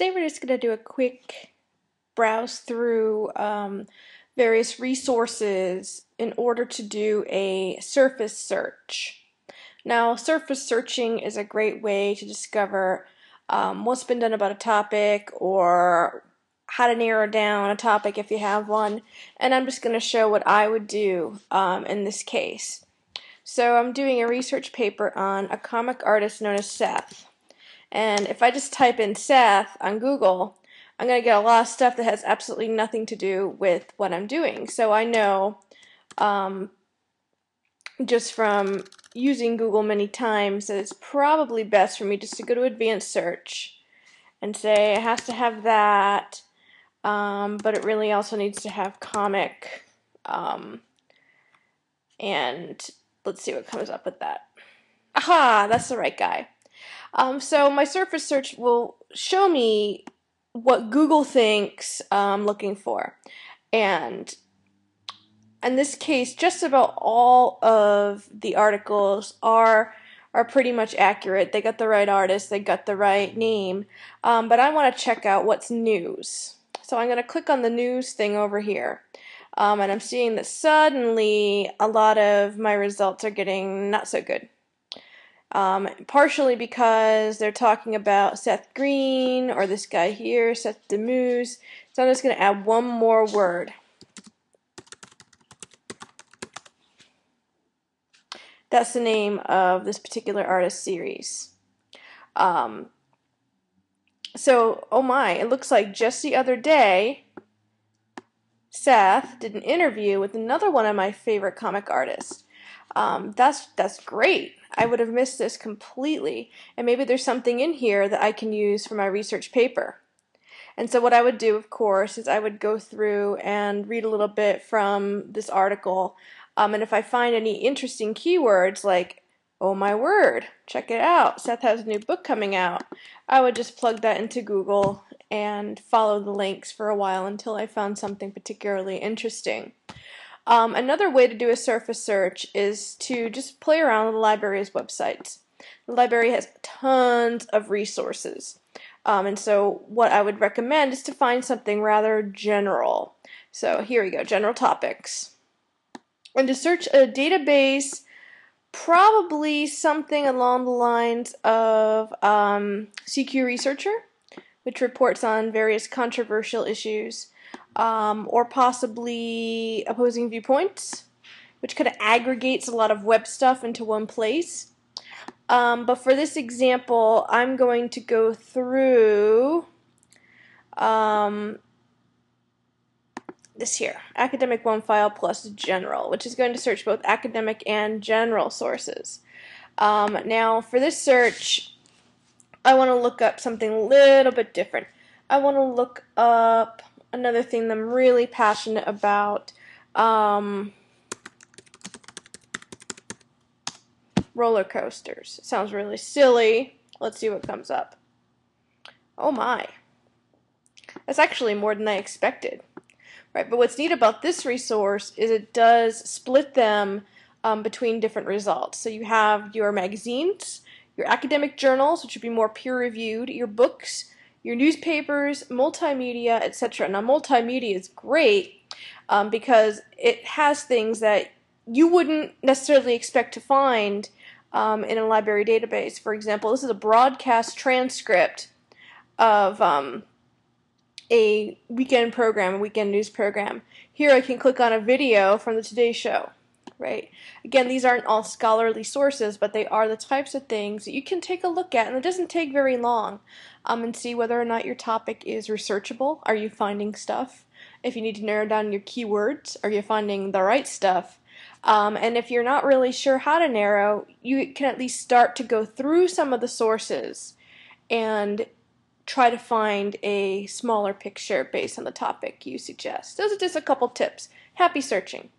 Today we're just going to do a quick browse through um, various resources in order to do a surface search. Now surface searching is a great way to discover um, what's been done about a topic or how to narrow down a topic if you have one and I'm just going to show what I would do um, in this case. So I'm doing a research paper on a comic artist known as Seth. And if I just type in Seth on Google, I'm going to get a lot of stuff that has absolutely nothing to do with what I'm doing. So I know um, just from using Google many times that it's probably best for me just to go to advanced search and say it has to have that, um, but it really also needs to have comic. Um, and let's see what comes up with that. Aha, that's the right guy. Um, so my surface search will show me what Google thinks I'm looking for. And in this case, just about all of the articles are are pretty much accurate. They got the right artist, they got the right name. Um, but I want to check out what's news. So I'm going to click on the news thing over here. Um, and I'm seeing that suddenly a lot of my results are getting not so good. Um, partially because they're talking about Seth Green or this guy here, Seth Demuse. So I'm just going to add one more word. That's the name of this particular artist series. Um, so, oh my, it looks like just the other day, Seth did an interview with another one of my favorite comic artists. Um, that's that's great. I would have missed this completely. And maybe there's something in here that I can use for my research paper. And so what I would do, of course, is I would go through and read a little bit from this article. Um, and if I find any interesting keywords like, oh my word, check it out, Seth has a new book coming out, I would just plug that into Google and follow the links for a while until I found something particularly interesting. Um, another way to do a surface search is to just play around with the library's websites. The library has tons of resources. Um, and so what I would recommend is to find something rather general. So here we go, general topics. And to search a database, probably something along the lines of um, CQ Researcher, which reports on various controversial issues um, or possibly opposing viewpoints, which kind of aggregates a lot of web stuff into one place. Um, but for this example, I'm going to go through um, this here, Academic OneFile plus general, which is going to search both academic and general sources. Um, now, for this search, I want to look up something a little bit different. I want to look up another thing that I'm really passionate about. Um, roller coasters. Sounds really silly. Let's see what comes up. Oh my. That's actually more than I expected. Right, but what's neat about this resource is it does split them um, between different results. So you have your magazines, your academic journals, which would be more peer-reviewed, your books, your newspapers, multimedia, etc. Now, multimedia is great um, because it has things that you wouldn't necessarily expect to find um, in a library database. For example, this is a broadcast transcript of um, a weekend program, a weekend news program. Here I can click on a video from the Today Show right? Again, these aren't all scholarly sources, but they are the types of things that you can take a look at, and it doesn't take very long, um, and see whether or not your topic is researchable. Are you finding stuff? If you need to narrow down your keywords, are you finding the right stuff? Um, and if you're not really sure how to narrow, you can at least start to go through some of the sources and try to find a smaller picture based on the topic you suggest. Those are just a couple tips. Happy searching.